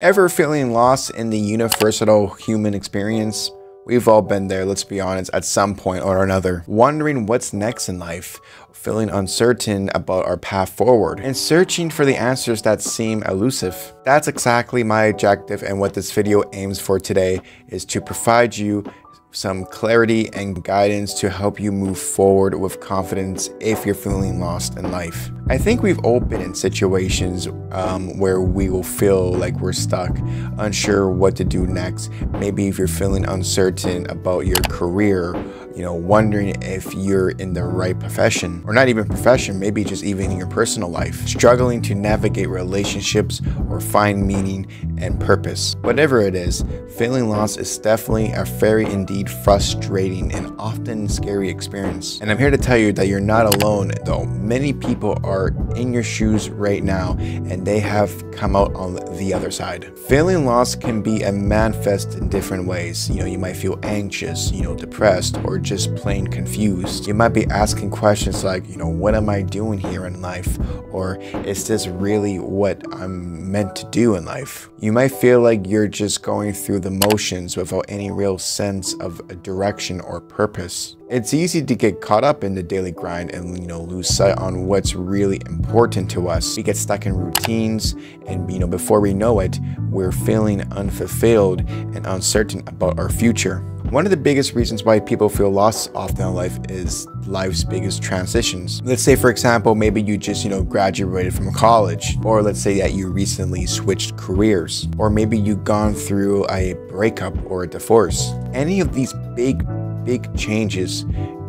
Ever feeling lost in the universal human experience? We've all been there, let's be honest, at some point or another. Wondering what's next in life, feeling uncertain about our path forward, and searching for the answers that seem elusive. That's exactly my objective and what this video aims for today is to provide you some clarity and guidance to help you move forward with confidence if you're feeling lost in life. I think we've all been in situations um, where we will feel like we're stuck, unsure what to do next. Maybe if you're feeling uncertain about your career, you know, wondering if you're in the right profession, or not even profession, maybe just even in your personal life, struggling to navigate relationships or find meaning and purpose. Whatever it is, feeling lost is definitely a very indeed frustrating and often scary experience. And I'm here to tell you that you're not alone, though. Many people are in your shoes right now and they have come out on the other side. Feeling lost can be a manifest in different ways. You know, you might feel anxious, you know, depressed, or just plain confused. You might be asking questions like, you know, what am I doing here in life? Or is this really what I'm meant to do in life? You might feel like you're just going through the motions without any real sense of direction or purpose. It's easy to get caught up in the daily grind and you know lose sight on what's really important to us. We get stuck in routines and you know before we know it, we're feeling unfulfilled and uncertain about our future. One of the biggest reasons why people feel lost often in life is life's biggest transitions. Let's say, for example, maybe you just, you know, graduated from college, or let's say that you recently switched careers, or maybe you've gone through a breakup or a divorce. Any of these big, big changes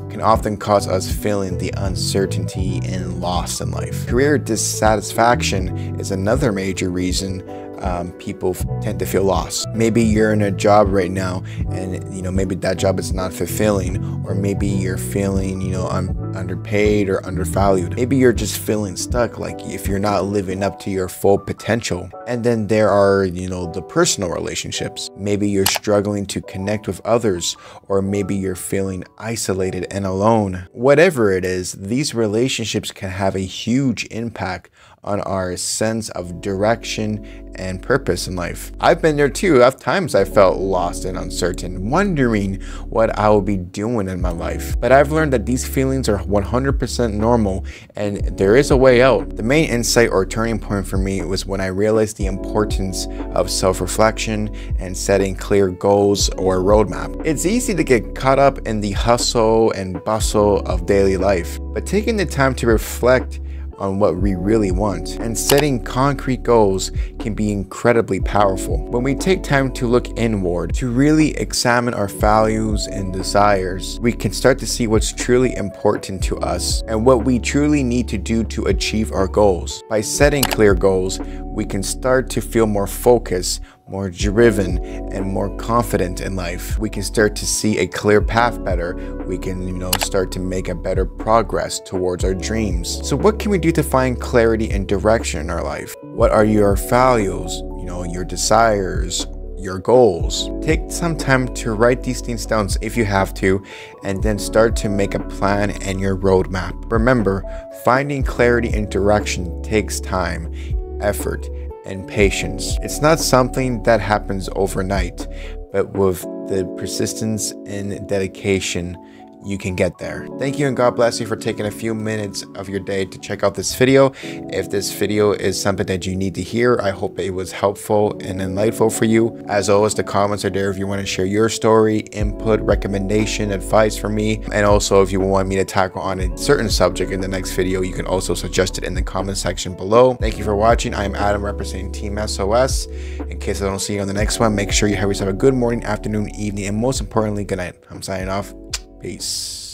can often cause us feeling the uncertainty and loss in life. Career dissatisfaction is another major reason um, people tend to feel lost. Maybe you're in a job right now and you know maybe that job is not fulfilling or maybe you're feeling you know un underpaid or undervalued. Maybe you're just feeling stuck like if you're not living up to your full potential. And then there are you know the personal relationships. Maybe you're struggling to connect with others or maybe you're feeling isolated and alone. Whatever it is, these relationships can have a huge impact on our sense of direction and purpose in life. I've been there too. At times I felt lost and uncertain, wondering what I will be doing in my life. But I've learned that these feelings are 100% normal and there is a way out. The main insight or turning point for me was when I realized the importance of self-reflection and setting clear goals or roadmap. It's easy to get caught up in the hustle and bustle of daily life, but taking the time to reflect on what we really want, and setting concrete goals can be incredibly powerful. When we take time to look inward, to really examine our values and desires, we can start to see what's truly important to us and what we truly need to do to achieve our goals. By setting clear goals, we can start to feel more focused, more driven, and more confident in life. We can start to see a clear path better. We can, you know, start to make a better progress towards our dreams. So what can we do to find clarity and direction in our life? What are your values, you know, your desires, your goals. Take some time to write these things down if you have to, and then start to make a plan and your roadmap. Remember, finding clarity and direction takes time, effort, and patience. It's not something that happens overnight, but with the persistence and dedication, you can get there. Thank you and God bless you for taking a few minutes of your day to check out this video. If this video is something that you need to hear, I hope it was helpful and enlightful for you. As always, the comments are there if you want to share your story, input, recommendation, advice for me. And also if you want me to tackle on a certain subject in the next video, you can also suggest it in the comment section below. Thank you for watching. I am Adam representing Team SOS. In case I don't see you on the next one, make sure you have yourself a good morning, afternoon, evening, and most importantly, good night. I'm signing off. Peace.